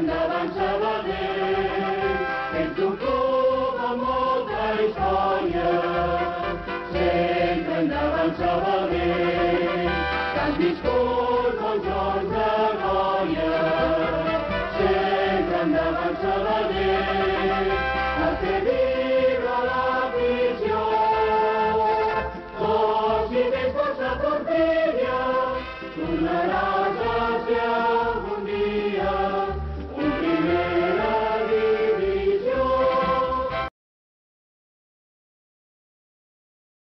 endavant Sabadell, ets un club amb molta història. Sempre endavant Sabadell, que has viscut bons jocs de gloria. Sempre endavant Sabadell,